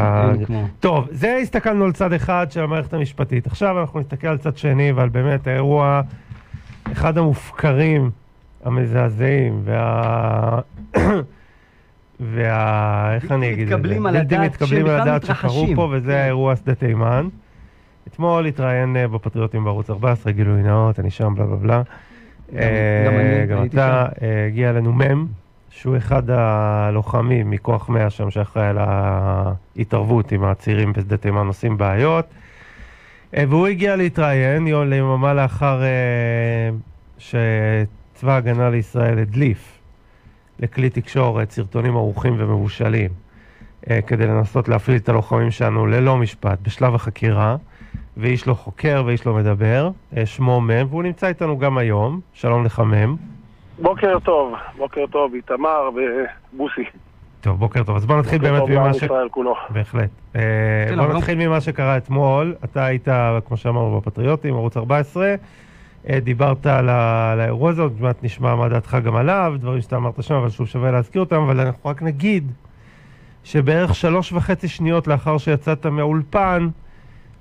ה... טוב, זה הסתכלנו על צד אחד של המערכת המשפטית. עכשיו אנחנו נסתכל על צד שני ועל באמת האירוע, אחד המופקרים, המזעזעים, וה... וה... איך אני אגיד את זה? מתקבלים על בלתי מתקבלים על הדעת שקרו. פה, וזה כן. האירוע שדה תימן. אתמול התראיין אה, בפטריוטים בערוץ 14, גילוי נאות, אני שם, בלה בלה בלה. אה, גם אני גם הייתי אתה, אה, הגיע אלינו מ', שהוא אחד הלוחמים מכוח 100 שם, שאחראי על ההתערבות עם העצירים בשדה תימן עושים בעיות. אה, והוא הגיע להתראיין יממה לאחר אה, שצבא ההגנה לישראל הדליף לכלי תקשורת סרטונים ערוכים ומבושלים אה, כדי לנסות להפליל את הלוחמים שלנו ללא משפט בשלב החקירה ואיש לא חוקר ואיש לא מדבר, שמו מ' והוא נמצא איתנו גם היום, שלום לך מ'. בוקר טוב, בוקר טוב, איתמר ובוסי. טוב, בוקר טוב. אז בוא נתחיל בוקר באמת טוב ממה לעם ש... ישראל כולו. בהחלט. אה, כן, בוא לא- נתחיל ממה שקרה אתמול. אתה היית, כמו שאמרנו, בפטריוטים, ערוץ 14. אה, דיברת על האירוע הזה, עוד מעט נשמע מה דעתך גם עליו, דברים שאתה אמרת שם, אבל שוב שווה להזכיר אותם, אבל אנחנו רק נגיד שבערך שלוש וחצי שניות לאחר שיצאת מהאולפן,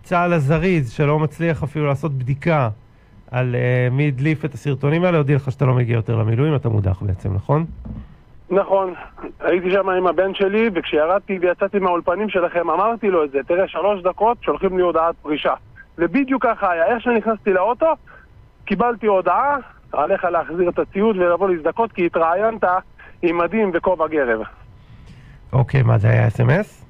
צה"ל הזריז, שלא מצליח אפילו לעשות בדיקה על אה, מי הדליף את הסרטונים האלה, הודיע לך שאתה לא מגיע יותר למילואים, אתה מודח בעצם, נכון? נכון, הייתי שם עם הבן שלי, וכשירדתי ויצאתי מהאולפנים שלכם אמרתי לו את זה, תראה, שלוש דקות שולחים לי הודעת פרישה. ובדיוק ככה היה, איך שנכנסתי לאוטו, קיבלתי הודעה, עליך להחזיר את הציוד ולבוא להזדכות, כי התראיינת עם מדים וכובע גרב. אוקיי, מה זה היה אס.אם.אס?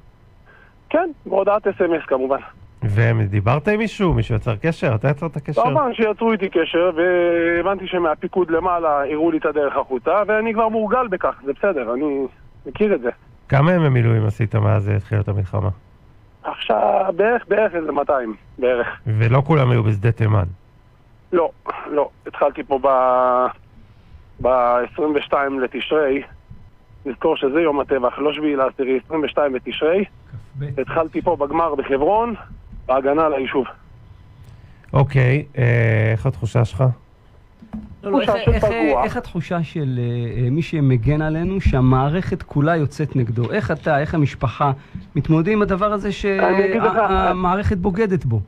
כן, בהודעת אס.אם.אס כמובן. ודיברת עם מישהו? מישהו יצר קשר? אתה יצרת קשר? כמובן שיצרו איתי קשר, והבנתי שמהפיקוד למעלה הראו לי את הדרך החוצה, ואני כבר מורגל בכך, זה בסדר, אני מכיר את זה. כמה ימי מילואים עשית מאז התחילת המלחמה? עכשיו, בערך, בערך איזה 200, בערך. ולא כולם היו בשדה תימן. לא, לא. התחלתי פה ב... ב-22 לתשרי, נזכור שזה יום הטבח, לא שביעי לעשירי, 22 בתשרי. התחלתי פה בגמר בחברון, בהגנה על היישוב. אוקיי, אה, איך התחושה שלך? לא, לא, איך, התחושה של אה, אה, מי שמגן עלינו, שהמערכת כולה יוצאת נגדו? איך אתה, איך המשפחה מתמודדים עם הדבר הזה שהמערכת בוגדת בו?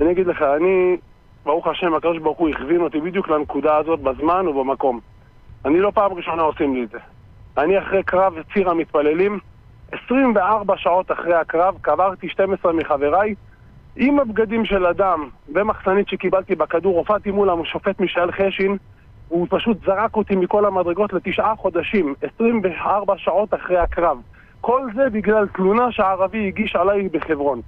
אני אגיד לך, אני, ברוך השם, הקדוש ברוך הוא הכווין אותי בדיוק לנקודה הזאת בזמן ובמקום. אני לא פעם ראשונה עושים לי את זה. אני אחרי קרב ציר המתפללים, 24 שעות אחרי הקרב, קברתי 12 מחבריי עם הבגדים של אדם במחסנית שקיבלתי בכדור, הופעתי מול השופט מישאל חשין, הוא פשוט זרק אותי מכל המדרגות לתשעה חודשים, 24 שעות אחרי הקרב. כל זה בגלל תלונה שהערבי הגיש עליי בחברון.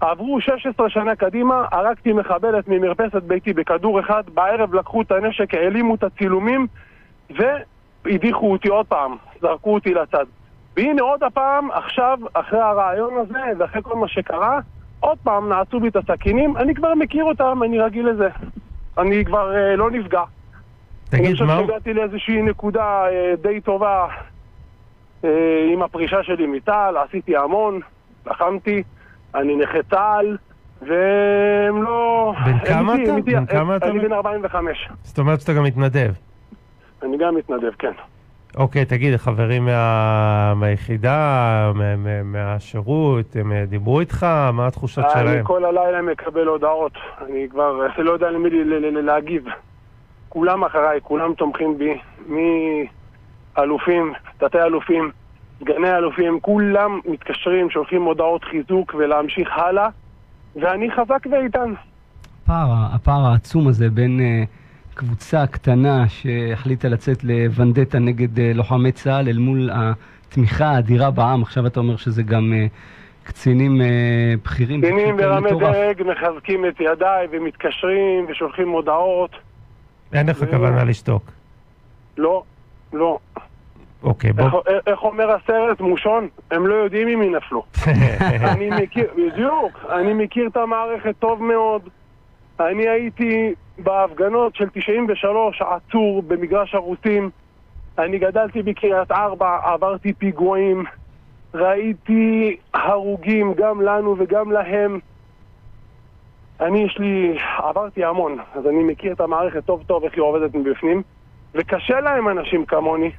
עברו 16 שנה קדימה, הרגתי מחבלת ממרפסת ביתי בכדור אחד, בערב לקחו את הנשק, העלימו את הצילומים והדיחו אותי עוד פעם, זרקו אותי לצד. והנה עוד הפעם, עכשיו, אחרי הרעיון הזה ואחרי כל מה שקרה, עוד פעם נעצו בי את הסכינים, אני כבר מכיר אותם, אני רגיל לזה. אני כבר אה, לא נפגע. אני תגיד, חושב מה... שהגעתי לאיזושהי נקודה אה, די טובה אה, עם הפרישה שלי מצה"ל, עשיתי המון, לחמתי, אני נכה צה"ל, והם לא... בן כמה אתה? בן כמה אתה? אני בן 45. זאת אומרת שאתה גם מתנדב. אני גם מתנדב, כן. אוקיי, תגיד, חברים מה... מהיחידה, מה... מה... מהשירות, הם דיברו איתך? מה התחושות אני שלהם? כל הלילה מקבל הודעות, אני כבר אה, לא יודע למי ל- ל- ל- להגיב. כולם אחריי, כולם תומכים בי, מאלופים, תתי אלופים, סגני אלופים, כולם מתקשרים, שולחים הודעות חיזוק ולהמשיך הלאה, ואני חזק ואיתן. הפער, הפער העצום הזה בין אה, קבוצה קטנה שהחליטה לצאת לוונדטה נגד אה, לוחמי צה"ל אל מול התמיכה האדירה בעם, עכשיו אתה אומר שזה גם אה, קצינים אה, בכירים. קצינים ברמי. דרג מחזקים את ידיי ומתקשרים ושולחים הודעות. אין לך כוונה לשתוק. לא, לא. אוקיי, איך, בוא... איך אומר הסרט מושון? הם לא יודעים עם מי נפלו. אני מכיר, בדיוק, אני מכיר את המערכת טוב מאוד. אני הייתי בהפגנות של 93 עצור במגרש הרוסים. אני גדלתי בקריית ארבע, עברתי פיגועים, ראיתי הרוגים גם לנו וגם להם. אני, יש לי, עברתי המון, אז אני מכיר את המערכת טוב טוב, איך היא עובדת מבפנים, וקשה להם אנשים כמוני.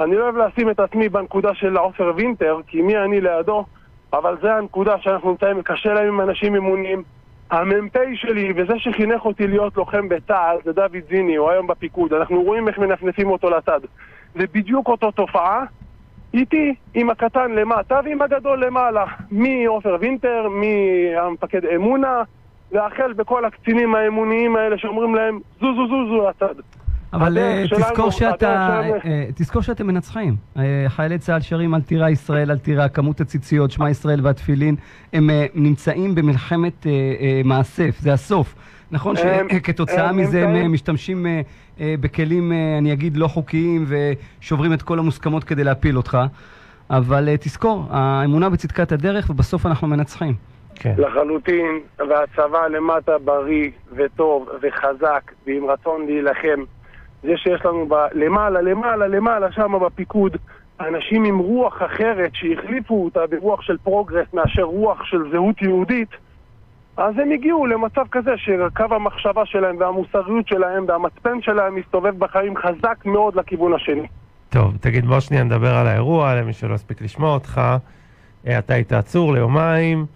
אני לא אוהב לשים את עצמי בנקודה של עופר וינטר, כי מי אני לידו, אבל זה הנקודה שאנחנו נמצאים, קשה להם עם אנשים אמוניים. המ"פ שלי, וזה שחינך אותי להיות לוחם בצה"ל, זה דוד זיני, הוא היום בפיקוד. אנחנו רואים איך מנפנפים אותו לצד. זה בדיוק אותו תופעה, איתי, עם הקטן למטה ועם הגדול למעלה. מעופר וינטר, מהמפקד אמונה, והחל בכל הקצינים האמוניים האלה שאומרים להם, זוזו זוזו לצד. אבל אה, תזכור שאתה, אה, תזכור שאתם מנצחים. אה, חיילי צה"ל שרים על טירה ישראל, על טירה, כמות הציציות, שמע ישראל והתפילין, הם נמצאים במלחמת מאסף, זה הסוף. נכון שכתוצאה מזה הם משתמשים בכלים, אני אגיד, לא חוקיים ושוברים את כל המוסכמות כדי להפיל אותך, אבל תזכור, האמונה בצדקת הדרך ובסוף אנחנו מנצחים. כן. לחלוטין, והצבא למטה בריא וטוב וחזק ועם רצון להילחם. זה שיש לנו ב... למעלה, למעלה, למעלה, שם בפיקוד, אנשים עם רוח אחרת שהחליפו אותה ברוח של פרוגרס מאשר רוח של זהות יהודית, אז הם הגיעו למצב כזה שקו המחשבה שלהם והמוסריות שלהם והמצפן שלהם מסתובב בחיים חזק מאוד לכיוון השני. טוב, תגיד, בוא שנייה נדבר על האירוע, למי שלא הספיק לשמוע אותך. אה, אתה היית עצור ליומיים.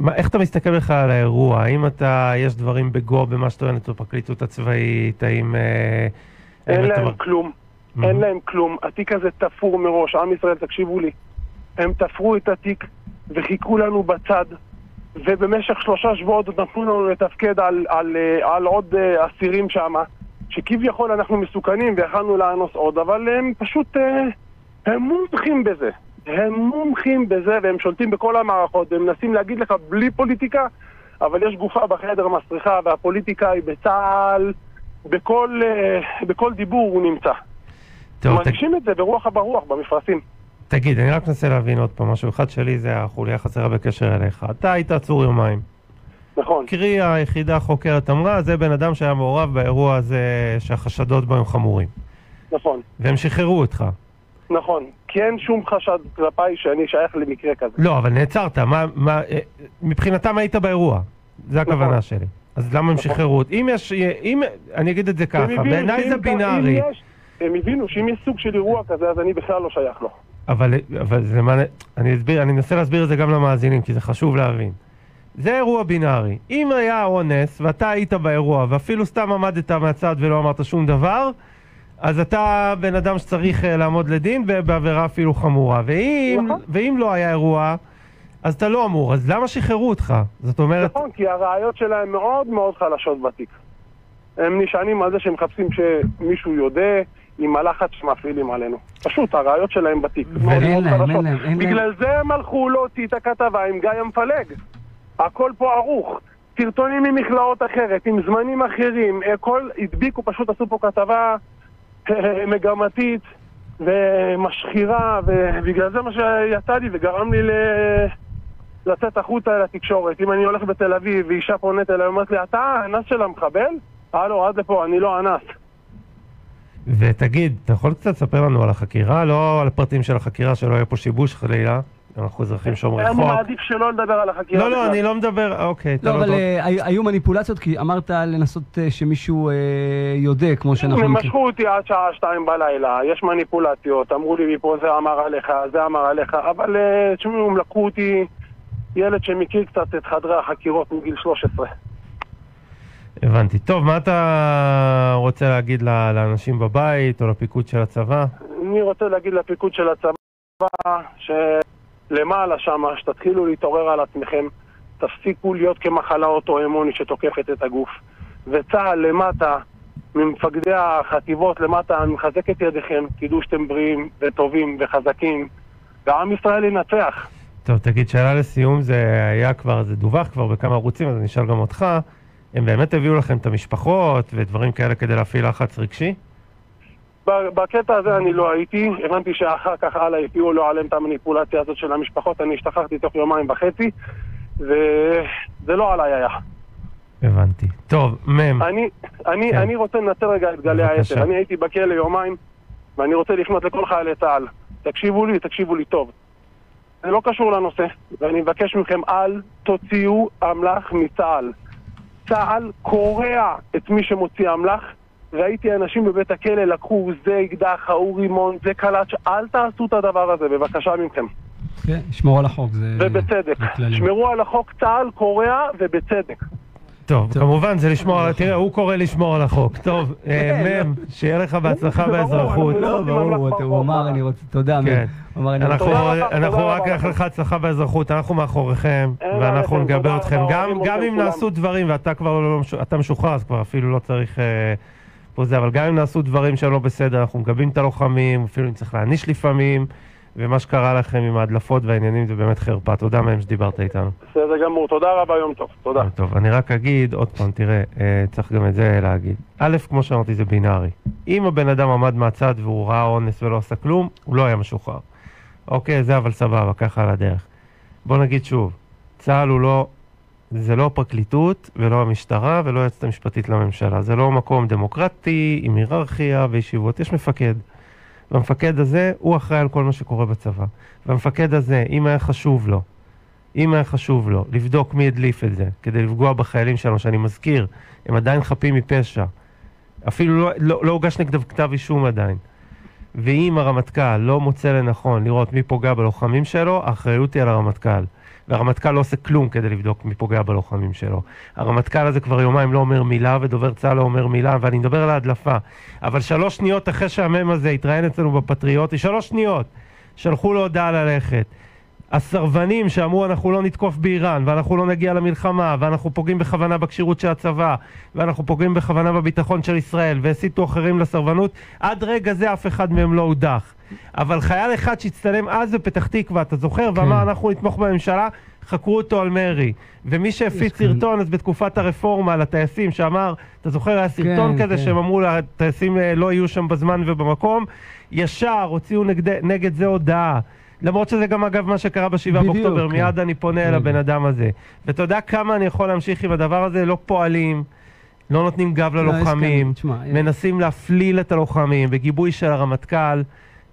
מה, איך אתה מסתכל בכלל על האירוע? האם אתה, יש דברים בגו במה שטוענת בפרקליטות הצבאית? האם... אה, אין האם אתה- להם כלום. Mhm. אין להם כלום. התיק הזה תפור מראש. עם ישראל, תקשיבו לי. הם תפרו את התיק וחיכו לנו בצד, ובמשך שלושה שבועות עוד נתנו לנו לתפקד על, על, אה, על עוד אה, אסירים שם, שכביכול אנחנו מסוכנים ויכלנו לאנוס עוד, אבל הם פשוט... אה, הם מומחים בזה. הם מומחים בזה והם שולטים בכל המערכות והם מנסים להגיד לך בלי פוליטיקה, אבל יש גופה בחדר מסריחה והפוליטיקה היא בצה"ל, בכל, אה, בכל דיבור הוא נמצא. טוב, ת- מרגישים את זה ברוח הברוח במפרשים. תגיד, אני רק מנסה להבין עוד פעם משהו אחד שלי, זה החוליה החסרה בקשר אליך. אתה היית עצור יומיים. נכון. קרי, היחידה החוקרת אמרה, זה בן אדם שהיה מעורב באירוע הזה שהחשדות בו הם חמורים. נכון, והם שחררו אותך. נכון. כי אין שום חשד כלפיי שאני שייך למקרה כזה. לא, אבל נעצרת, מה, מה, אה, מבחינתם היית באירוע. זה הכוונה נכון. שלי. אז למה הם נכון. שחררו? אם יש, אם, אני אגיד את זה ככה, בעיניי זה בינארי, יש- הם הבינו שאם יש סוג של אירוע כזה, אז אני בכלל לא שייך לו. אבל, אבל זה מה, אני אסביר, אני אנסה להסביר את זה גם למאזינים, כי זה חשוב להבין. זה אירוע בינארי. אם היה אונס, ואתה היית באירוע, ואפילו סתם עמדת מהצד ולא אמרת שום דבר, אז אתה בן אדם שצריך אה, לעמוד לדין ובעבירה אפילו חמורה. ואם, נכון. ואם לא היה אירוע, אז אתה לא אמור. אז למה שחררו אותך? זאת אומרת, נכון, כי הראיות שלהם מאוד מאוד חלשות בתיק. הם נשענים על זה שהם מחפשים שמישהו יודה עם הלחץ שמפעילים עלינו. פשוט, הראיות שלהם בתיק. ואין להם. אין להם, אין להם. בגלל זה הם הלכו להוציא את הכתבה עם גיא המפלג. הכל פה ערוך. סרטונים ממכלאות אחרת, עם זמנים אחרים, הכל הדביקו, פשוט עשו פה כתבה אה, מגמתית ומשחירה, ובגלל זה מה שיצא לי וגרם לי ל... לצאת החוצה לתקשורת. אם אני הולך בתל אביב ואישה פונית אליי, אומרת לי, אתה האנס של המחבל? הלו, עד לפה, אני לא אנס. ותגיד, אתה יכול קצת לספר לנו על החקירה? לא על הפרטים של החקירה, שלא יהיה פה שיבוש חלילה. אנחנו אזרחים שומרי אני חוק. מעדיף שלא לדבר על החקירה. לא, לא. אני לא מדבר, אוקיי. לא, אבל. אה, היו- מניפולציות, כי אמרת לנסות אה, שמישהו אה, יודע, כמו שאנחנו הם. משכו אותי עד שעה שתיים בלילה, יש מניפולציות, אמרו לי מפה זה אמר עליך, זה אמר עליך, אבל תשמעו, הם לקחו אותי ילד שמכיר קצת את חדרי החקירות מגיל 13. הבנתי. טוב, מה אתה רוצה להגיד לאנשים בבית או לפיקוד של הצבא? אני רוצה להגיד לפיקוד של הצבא, שלמעלה שם, שתתחילו להתעורר על עצמכם, תפסיקו להיות כמחלה אוטואימונית שתוקפת את הגוף. וצה"ל למטה, ממפקדי החטיבות למטה, אני מחזק את ידיכם, תדעו שאתם בריאים וטובים וחזקים, ועם ישראל ינצח. טוב, תגיד, שאלה לסיום, זה היה כבר, זה דווח כבר בכמה ערוצים, אז אני אשאל גם אותך. הם באמת הביאו לכם את המשפחות ודברים כאלה כדי להפעיל לחץ רגשי? בקטע הזה אני לא הייתי, הבנתי שאחר כך הלאה הפיעו לא עליהם את המניפולציה הזאת של המשפחות, אני השתחררתי תוך יומיים וחצי, וזה לא עליי היה. הבנתי. טוב, מ', אני, אני, כן. אני רוצה לנצל רגע את גלי. האצ"ל. אני הייתי בכלא יומיים, ואני רוצה לפנות לכל חיילי צה"ל. תקשיבו לי, תקשיבו לי טוב. זה לא קשור לנושא, ואני מבקש מכם, אל תוציאו אמל"ח מצה"ל. צה"ל קורע את מי שמוציא אמל"ח, ראיתי אנשים בבית הכלא, לקחו זה אקדח, ההוא רימון, זה קלאץ', אל תעשו את הדבר הזה, בבקשה מכם. כן, שמור על החוק, זה... ובצדק. זה. שמרו על החוק צה"ל, קורע, ובצדק. טוב, טוב. כמובן זה לשמור, על- תראה, הוא קורא לשמור על החוק. טוב, אה, כן, מ', שיהיה לך בהצלחה באזרחות. לא, ברור, הוא- אמר, אני רוצה... תודה. כן. אני אנחנו רק נאחל לך הצלחה באזרחות, אנחנו מאחוריכם, ואנחנו נגבה אתכם. גם אם. נעשו דברים ואתה כבר לא אתה משוחרר, אז כבר אפילו לא צריך פה זה, אבל גם אם נעשו דברים שהם לא בסדר, אנחנו מגבים את הלוחמים, אפילו אם צריך להעניש לפעמים, ומה שקרה לכם עם ההדלפות והעניינים זה באמת חרפה. תודה מהם שדיברת איתנו. בסדר גמור, תודה רבה, יום טוב. תודה. טוב, אני רק אגיד, עוד פעם, תראה, אה, צריך גם את זה להגיד. א', כמו שאמרתי, זה בינארי. אם הבן אדם עמד מהצד והוא ראה אונס ולא עשה כלום, הוא לא היה משוחרר. אוקיי, זה אבל סבבה, ככה על הדרך. בוא נגיד שוב, צה"ל הוא לא, זה לא הפרקליטות ולא המשטרה ולא היועצת המשפטית לממשלה. זה לא מקום דמוקרטי עם היררכיה וישיבות, יש מפקד. והמפקד הזה, הוא אחראי על כל מה שקורה בצבא. והמפקד הזה, אם היה חשוב לו, אם היה חשוב לו לבדוק מי הדליף את זה, כדי לפגוע בחיילים שלנו, שאני מזכיר, הם עדיין חפים מפשע. אפילו לא, לא, לא הוגש נגדם כתב אישום עדיין. ואם הרמטכ"ל לא מוצא לנכון לראות מי פוגע בלוחמים שלו, האחריות היא על הרמטכ"ל. והרמטכ"ל לא עושה כלום כדי לבדוק מי פוגע בלוחמים שלו. הרמטכ"ל הזה כבר יומיים לא אומר מילה, ודובר צה"ל לא אומר מילה, ואני מדבר על ההדלפה. אבל שלוש שניות אחרי שהמ"ם הזה התראיין אצלנו בפטריוטי, שלוש שניות, שלחו לו הודעה ללכת. הסרבנים שאמרו אנחנו לא נתקוף באיראן, ואנחנו לא נגיע למלחמה, ואנחנו פוגעים בכוונה בכשירות של הצבא, ואנחנו פוגעים בכוונה בביטחון של ישראל, והסיתו אחרים לסרבנות, עד רגע זה אף אחד מהם לא הודח. אבל חייל אחד שהצטלם אז בפתח תקווה, אתה זוכר, ואמר אנחנו נתמוך בממשלה, חקרו אותו על מרי. ומי שהפיץ כאן- סרטון אז בתקופת הרפורמה על הטייסים, שאמר, אתה זוכר, היה סרטון כן, כזה כן. שהם אמרו לטייסים אה, לא יהיו שם בזמן ובמקום, ישר הוציאו נגד, נגד זה הודעה. למרות שזה גם אגב מה שקרה בשבעה באוקטובר, כן. מיד אני פונה אל רגע. הבן אדם הזה. ואתה יודע כמה אני יכול להמשיך עם הדבר הזה? לא פועלים, לא נותנים גב לא, ללוחמים, אה, מנסים להפליל את הלוחמים בגיבוי של הרמטכ"ל,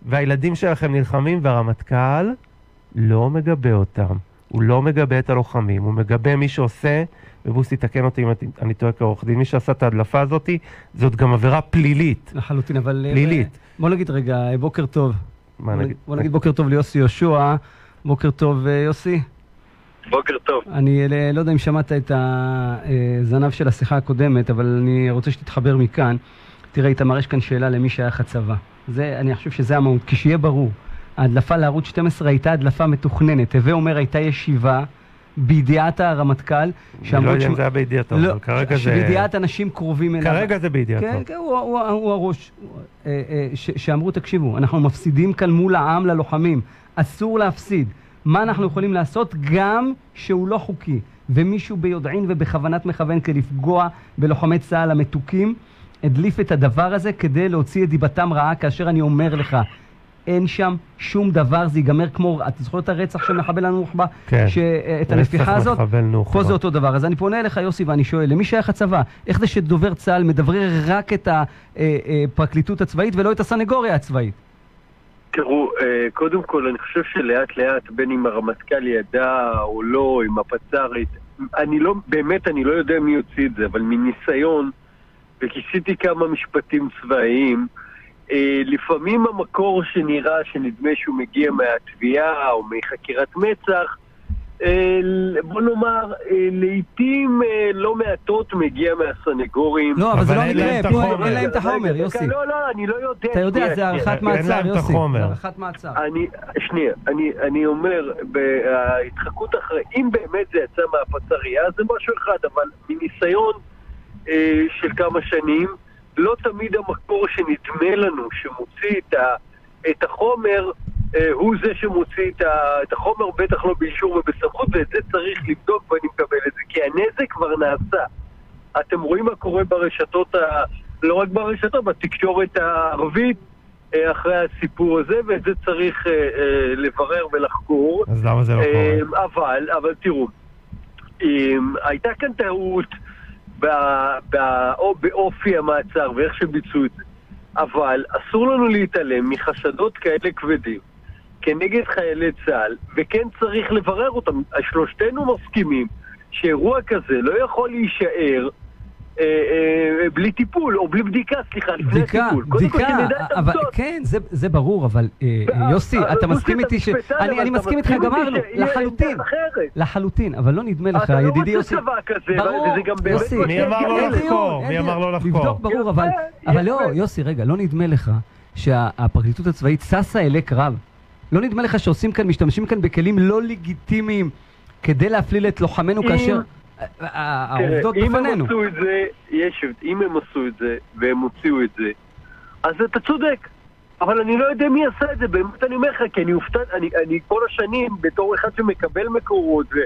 והילדים שלכם נלחמים, והרמטכ"ל לא מגבה אותם. הוא לא מגבה את הלוחמים, הוא מגבה מי שעושה, ובוסי תקן אותי אם אני- טועה כעורך דין, מי שעשה את ההדלפה הזאתי, זאת גם עבירה פלילית. לחלוטין, אבל... אה, פלילית. בוא נגיד רגע, אה, בוקר טוב. מה בוא נגיד? בוא נגיד בוקר טוב ליוסי יהושע. בוקר טוב, אה, יוסי. בוקר טוב. אני אה, לא יודע אם שמעת את הזנב של השיחה הקודמת, אבל אני רוצה שתתחבר מכאן. תראה, איתמר, יש כאן שאלה למי שהיה לך צבא. זה, אני חושב שזה המהות, כי שיהיה ברור. ההדלפה לערוץ 12 הייתה הדלפה מתוכננת. הווה אומר, הייתה ישיבה בידיעת הרמטכ"ל, אני. לא יודע אם זה היה בידיעתו, לא, אבל כרגע זה... שבידיעת אנשים קרובים אליו. כרגע זה בידיעתו. כן, כן, הוא, הוא, הוא הראש. אה, אה, ש, שאמרו, תקשיבו, אנחנו מפסידים כאן מול העם ללוחמים, אסור להפסיד. מה אנחנו יכולים לעשות גם שהוא לא חוקי, ומישהו ביודעין ובכוונת מכוון כדי לפגוע בלוחמי צה"ל המתוקים, הדליף את הדבר הזה כדי להוציא את דיבתם רעה, כאשר אני אומר לך, אין שם שום דבר, זה ייגמר כמו, אתה זוכר את הרצח של מחבל הנוח'בה? כן. ש- אה, את הנפיחה רצח הזאת? מחבל נוח'בה. פה זה אותו דבר. אז אני פונה אליך, יוסי, ואני שואל, למי שייך הצבא? איך זה שדובר צה"ל מדברר רק את הפרקליטות הצבאית ולא את הסנגוריה הצבאית? תראו, אה, קודם כל, אני חושב שלאט לאט, בין אם הרמטכ"ל ידע או לא, עם הפצ"רית, אני לא, באמת, אני לא יודע מי יוציא את זה, אבל מניסיון, וכיסיתי כמה משפטים צבאיים, אה, לפעמים המקור שנראה, שנדמה שהוא מגיע מהתביעה או מחקירת מצ"ח, אה, בוא נאמר, אה, לעיתים אה, לא מעטות מגיע מהסנגורים. לא, אבל זה לא פה החומר. אין להם את החומר, יוסי. לא, לא, אני לא יודע. אתה יודע, זה. אין מעצר, יוסי. זה הערכת מעצר. אני, שנייה, אני, אומר, בהתחקות אחרי, אם באמת זה יצא מהפצ"רייה, זה משהו אחד, אבל מניסיון אה, של כמה שנים, לא תמיד המקור שנדמה לנו שמוציא את, ה, את החומר, אה, הוא זה שמוציא את, ה, את החומר, בטח לא באישור ובסמכות, ואת זה צריך לבדוק ואני מקבל את זה, כי הנזק כבר נעשה. אתם רואים מה קורה ברשתות, ה... לא רק ברשתות, בתקשורת הערבית, אה, אחרי הסיפור הזה, ואת זה צריך אה, אה, לברר ולחקור. אז למה זה לא אה, קורה? אבל, אבל תראו, אה, הייתה כאן טעות או באופי המעצר ואיך שביצעו את זה, אבל אסור לנו להתעלם מחשדות כאלה כבדים כנגד חיילי צה"ל, וכן צריך לברר אותם. שלושתנו מסכימים שאירוע כזה לא יכול להישאר בלי טיפול, או בלי בדיקה, סליחה, לפני בדיקה, הטיפול. בדיקה, אבל. כן, זה, זה ברור, אבל אה, יוסי, אתה מסכים איתי ש... אני אני מסכים איתך, גמרנו, לחלוטין. לחלוטין, אבל לא נדמה לך, אתה לא ידידי רוצה יוסי, צבא כזה, וזה גם באמת יוסי, מי אמר אלינו. לחקור? מי אמר. לו לחקור? לבדוק, ברור, אבל, אבל לא. יוסי, רגע, לא נדמה לך שהפרקליטות הצבאית ששה אלי קרב? לא נדמה לך שעושים כאן, משתמשים כאן בכלים לא לגיטימיים כדי להפליל את לוחמינו כאשר ה- ה- העובדות תראה, אם הם בפנינו? עשו את זה, יש, אם הם עשו את זה, והם הוציאו את זה, אז אתה צודק. אבל אני לא יודע מי עשה את זה, באמת אני אומר לך, כי אני הופתע, אני, אני כל השנים, בתור אחד שמקבל מקורות, ו,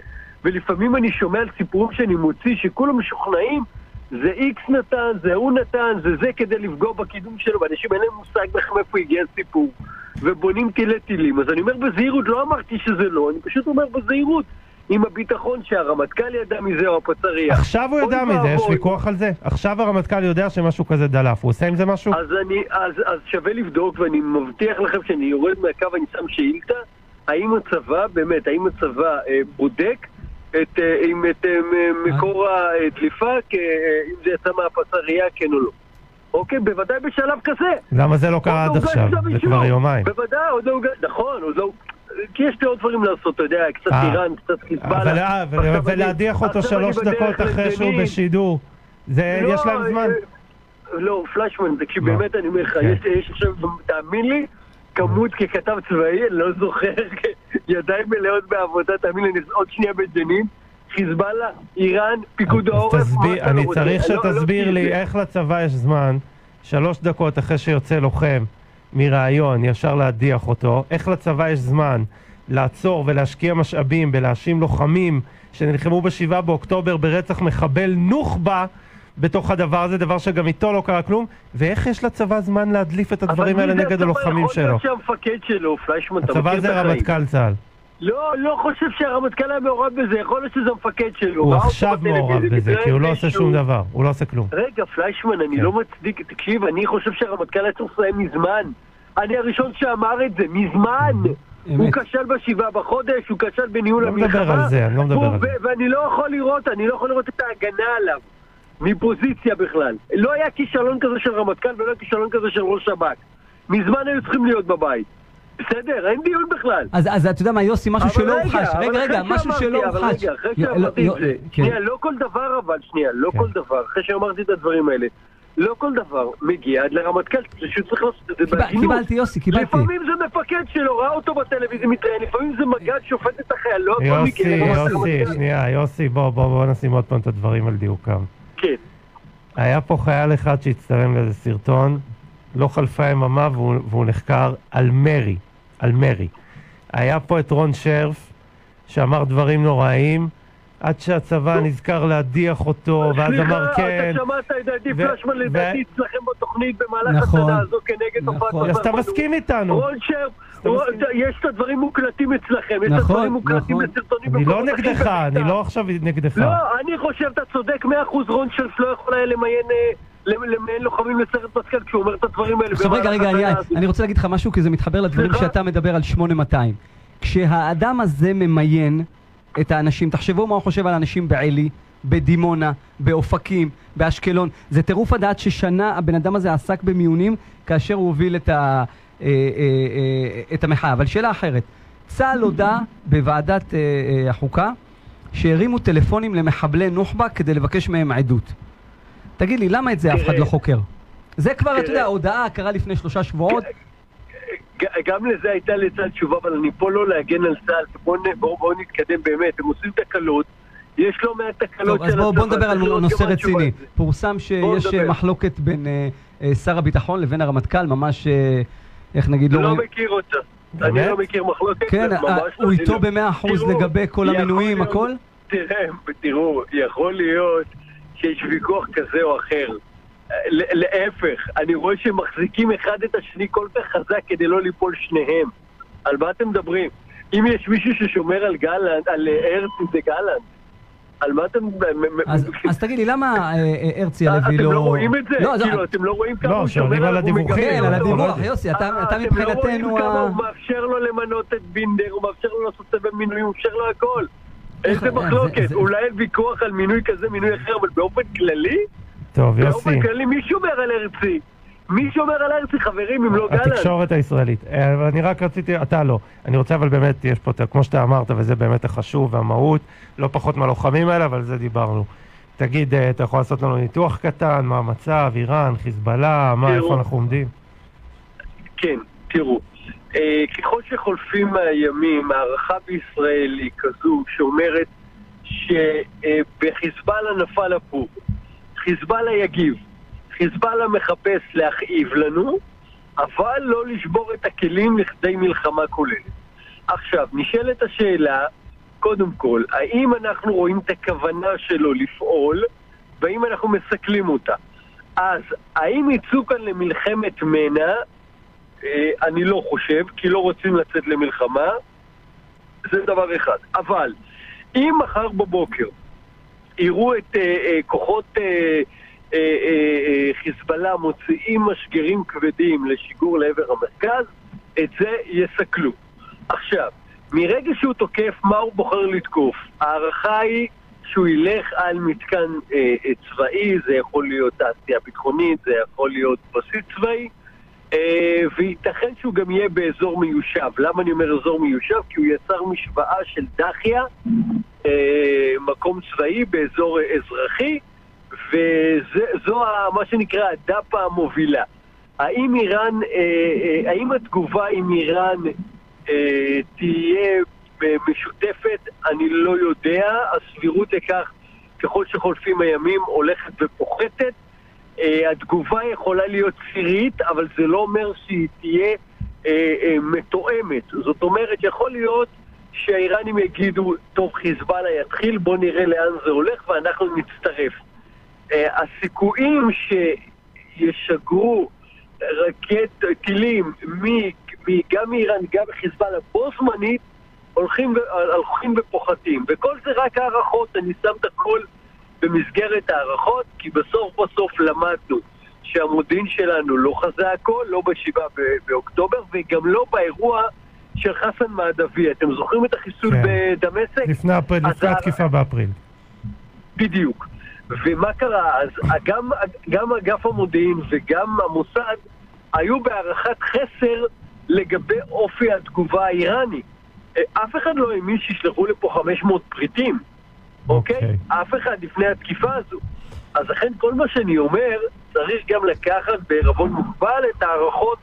ולפעמים אני שומע על סיפורים שאני מוציא, שכולם משוכנעים, זה איקס נתן, זה הוא נתן, זה זה כדי לפגוע בקידום שלו, ואנשים אין להם מושג בכלל מאיפה הגיע הסיפור, ובונים תילי טילים. אז אני אומר בזהירות, לא אמרתי שזה לא, אני פשוט אומר בזהירות, עם הביטחון שהרמטכ"ל ידע מזה או הפצ"ריה. עכשיו הוא אוי מזה, יש. ויכוח על זה? עכשיו הרמטכ"ל יודע שמשהו כזה דלף, הוא עושה עם זה משהו? אז, אני, אז, אז שווה לבדוק, ואני מבטיח לכם שאני יורד מהקו, אני שם שאילתה, האם הצבא, באמת, האם הצבא אה, בודק את, אה, עם, את אה, מקור הדליפה, כ- אה, אם זה יצא מהפצ"ריה, כן או לא. אוקיי? בוודאי בשלב כזה. למה זה לא קרה עד לא עכשיו? זה. כבר יומיים. בוודאי, עוד לא הוגש, נכון, עוד לא... כי יש לי עוד דברים לעשות, אתה יודע, קצת אה. איראן, קצת חיזבאללה. אבל אה, ולהדיח אותו שלוש דקות אחרי שהוא. בשידור, זה, לא, יש להם זמן. אה, לא, פלאשמן, תקשיב, מה? באמת אני אומר לך, כן. יש עכשיו, תאמין לי, כמות ככתב צבאי, לא זוכר, ידיים מלאות בעבודה, תאמין לי, עוד שנייה בג'נין, חיזבאללה, איראן, פיקוד העורף, תסביר, אני לא? צריך לא- לא שתסביר לי זה- איך לצבא יש זמן, שלוש דקות אחרי שיוצא לוחם מרעיון, ישר להדיח אותו, איך לצבא יש זמן לעצור ולהשקיע משאבים בלהאשים לוחמים שנלחמו בשבעה באוקטובר ברצח מחבל נוח'בה בתוך הדבר הזה, דבר שגם איתו לא קרה כלום, ואיך יש לצבא זמן להדליף את הדברים אבל האלה מי זה נגד הצבא? הלוחמים יכול שלו? להיות שהמפקד שלו, פליישמן, אתה הצבא מכיר את זה החיים. רמטכ"ל צה"ל. לא, לא חושב שהרמטכ"ל היה מעורב בזה, יכול להיות שזה המפקד שלו. הוא עכשיו מעורב בזה, כי הוא לא עושה. שום דבר, הוא לא עושה כלום. רגע, פליישמן, אני כן. לא מצדיק, תקשיב, אני חושב שהרמטכ"ל היה צריך לסיים מזמן. אני הראשון שאמר את זה, מזמן. הוא. כשל בשבעה בחודש, הוא כשל בניהול לא המלחמה. מדבר על זה, אני לא מדבר על זה. ואני לא יכול לראות, אני לא יכול לראות את ההגנה עליו. מפוזיציה בכלל. לא היה כישלון כזה של רמטכ"ל ולא היה כישלון כזה של ראש שב"כ. מזמן היו צריכים להיות בבית. בסדר, אין דיון בכלל. אז, אז אתה יודע מה, יוסי, משהו אבל שלא הוכחש. אבל רגע, רגע, משהו שלא אבל הוכחש. רגע, אחרי לא, שאמרתי לא, את זה, כן. שנייה, לא כל דבר אבל, שנייה, לא כן. כל דבר, אחרי שאמרתי את הדברים האלה, לא כל דבר מגיע עד לרמטכ"ל, שהוא צריך לעשות את זה קיבל- בהגינות. קיבלתי, יוסי, קיבלתי. לפעמים זה מפקד שלו, ראה אותו בטלוויזיה מתראיין, לפעמים זה מג"ד שופט את החייל, לא הכל יוסי, מגיע לרמטכ"ל. יוסי, שנייה, יוסי, בוא, בוא, בוא נשים עוד פעם את הדברים על דיוקם. כן. היה פה חייל אחד שהצטלם לאיזה סרטון, לא חלפה יממה והוא, והוא נחקר על מרי, על מרי. היה פה את רון שרף, שאמר דברים נוראיים, עד שהצבא נזכר להדיח אותו, ואז אמר כן. סליחה, אתה שמעת את ו- פלשמן לדעתי אצלכם בתוכנית במהלך נכון. השנה הזו כנגד תופעת נכון. אז אתה. מסכים איתנו. רון שרף. יש את הדברים מוקלטים אצלכם, יש את נכון, הדברים מוקלטים נכון. בסרטונים. אני לא נגדך, אני. לא עכשיו נגדך. לא, אני חושב, אתה צודק מאה אחוז, רון שלף לא יכול היה למיין, למ- למיין לוחמים לסרט מטכ"ל כשהוא אומר את הדברים האלה. עכשיו רגע, רגע, אני. אני רוצה להגיד לך משהו, כי זה מתחבר לדברים? שאתה מדבר על 8200. כשהאדם הזה ממיין את האנשים, תחשבו מה הוא חושב על אנשים בעלי, בדימונה, באופקים, באשקלון. זה טירוף הדעת ששנה הבן אדם הזה עסק במיונים כאשר הוא הוביל את, ה, אה, אה, אה, את המחאה. אבל שאלה אחרת, צה"ל הודה בוועדת אה, אה, החוקה שהרימו טלפונים למחבלי נוח'בה כדי לבקש מהם עדות. תגיד לי, למה את זה אף אחד. לא חוקר? זה כבר, אתה. יודע, הודעה קרה לפני שלושה שבועות. גם לזה הייתה לצה"ל תשובה, אבל אני פה לא להגן על צה"ל, בואו בוא, בוא נתקדם באמת, הם עושים תקלות, יש לא מעט תקלות טוב, אז של בואו בוא הצבא, נדבר על לראות נושא רציני. פורסם שיש. אה, מחלוקת בין אה, אה, שר הביטחון לבין הרמטכ"ל, ממש, איך נגיד, לא לא. מכיר אותה. אני? לא מכיר מחלוקת. כן, לא, הוא איתו לא- במאה אחוז לגבי כל המינויים, הכל? תראה, תראו, יכול להיות שיש ויכוח כזה או אחר. ל- להפך, אני רואה שהם מחזיקים אחד את השני כל כך חזק כדי לא ליפול שניהם. על מה אתם מדברים? אם יש מישהו ששומר על גלנט, על אה, הרצי זה גלנט. על מה אתם... אז אז תגיד לי, למה אה, אה, הרצי אה, הלוי אתם לא... לא רואים את זה? לא, אז- כאילו, אתם לא רואים כמה לא, הוא שומר על הדיווחים. כן, על אותו? הדיווח, לא, יוסי, אתה אה, אתה אתם לא רואים מבחינתנו... כמה הוא מאפשר לו למנות את בינדר, הוא מאפשר לו לעשות צווי מינוי, הוא מאפשר לו הכל. איזה מחלוקת, זה- אולי אין ויכוח על מינוי כזה, מינוי אחר, אבל באופן כללי, טוב, יוסי. באופן כללי, מי שומר על הרצי? מי שומר על הרצי, חברים, אם לא גלנט? התקשורת הישראלית. אה, אבל אני רק רציתי, אתה לא. אני רוצה אבל באמת, יש פה, כמו שאתה אמרת, וזה באמת החשוב והמהות, לא פחות מהלוחמים האלה, אבל זה דיברנו. תגיד, אה, אתה יכול לעשות לנו ניתוח קטן, מה המצב, איראן, חיזבאללה, מה. איפה אנחנו עומדים? כן, תראו, ככל שחולפים הימים, ההערכה בישראל היא כזו שאומרת שבחיזבאללה נפל הפור. חיזבאללה יגיב. חיזבאללה מחפש להכאיב לנו, אבל לא לשבור את הכלים לכדי מלחמה כוללת. עכשיו, נשאלת השאלה, קודם כל, האם אנחנו רואים את הכוונה שלו לפעול, והאם אנחנו מסכלים אותה? אז, האם יצאו כאן למלחמת מנע? אה, אני לא חושב, כי לא רוצים לצאת למלחמה, זה דבר אחד. אבל, אם מחר בבוקר יראו את אה, אה, כוחות אה, אה, אה, אה, חיזבאללה מוציאים משגרים כבדים לשיגור לעבר המרכז, את זה יסכלו. עכשיו, מרגע שהוא תוקף, מה הוא בוחר לתקוף? ההערכה היא שהוא ילך על מתקן אה, אה, צבאי, זה יכול להיות תעשייה ביטחונית, זה יכול להיות בסיס צבאי, וייתכן שהוא גם יהיה באזור מיושב. למה אני אומר אזור מיושב? כי הוא יצר משוואה של דחיה, אה, מקום צבאי באזור אה, אזרחי, וזו מה שנקרא הדפה המובילה. האם איראן, אה, אה, האם התגובה עם איראן אה, תהיה משותפת? אני לא יודע. הסבירות לכך, ככל שחולפים הימים, הולכת ופוחתת. אה, התגובה יכולה להיות צירית, אבל זה לא אומר שהיא תהיה אה, אה, מתואמת. זאת אומרת, יכול להיות שהאיראנים יגידו, טוב, חיזבאללה יתחיל, בואו נראה לאן זה הולך ואנחנו נצטרף. הסיכויים שישגרו רקט, טילים מ- מ- גם מאיראן, גם מחיזבאללה בו זמנית, הולכים, הולכים ופוחתים. וכל זה רק הערכות, אני שם את הכל במסגרת הערכות, כי בסוף בסוף למדנו שהמודיעין שלנו לא חזה הכל, לא בשבעה באוקטובר, וגם לא באירוע של חסן מעדבי. אתם זוכרים את החיסול כן. בדמשק? לפני אפריל, לפני התקיפה באפריל. בדיוק. ומה קרה אז? גם, גם אגף המודיעין וגם המוסד היו בהערכת חסר לגבי אופי התגובה האיראני. אה, אף אחד לא האמין שישלחו לפה 500 פריטים, אוקיי? אוקיי. אף אחד לפני התקיפה הזו. אז לכן כל מה שאני אומר, צריך גם לקחת בערבון מוגבל את ההערכות,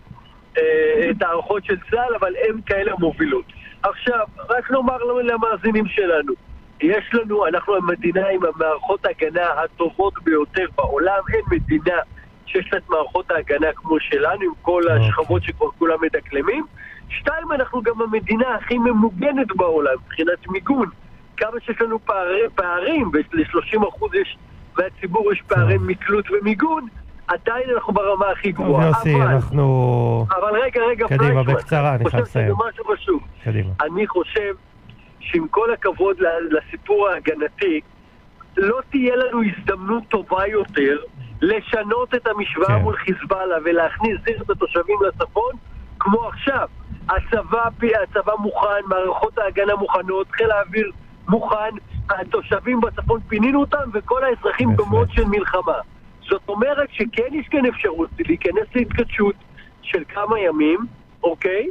אה, את ההערכות של צה"ל, אבל הן כאלה מובילות. עכשיו, רק נאמר למאזינים שלנו, יש לנו, אנחנו המדינה עם המערכות ההגנה הטובות ביותר בעולם, אין מדינה שיש לה את מערכות ההגנה כמו שלנו, עם כל אוקיי. השכבות שכבר כולם מדקלמים. שתיים, אנחנו גם המדינה הכי ממוגנת בעולם מבחינת מיגון. כמה שיש לנו פערי, פערים, ל-30% יש, מהציבור יש פערי מקלוט ומיגון, עדיין אנחנו ברמה הכי גבוהה. יוסי, אבל, אנחנו... אבל רגע, רגע, קדימה, בקצרה, אני חייב חושב שזה לסיים. משהו חשוב. קדימה. אני חושב שעם כל הכבוד לסיפור ההגנתי, לא תהיה לנו הזדמנות טובה יותר לשנות את המשוואה כן. מול חיזבאללה ולהכניס את התושבים לצפון כמו עכשיו. הצבא, הצבא מוכן, מערכות ההגנה מוכנות, חיל האוויר מוכן, התושבים בצפון פינינו אותם וכל האזרחים. במוד של מלחמה. זאת אומרת שכן יש כאן אפשרות להיכנס להתכתשות של כמה ימים, אוקיי?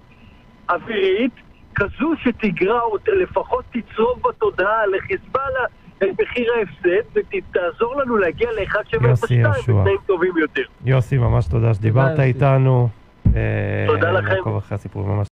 אווירית, כזו שתגרע, או לפחות תצרוב בתודעה לחיזבאללה את מחיר ההפסד ותעזור לנו להגיע ל-1702 יוסי יהושע. בתנאים טובים יותר. יוסי, ממש תודה שדיברת. איתנו. תודה לכם.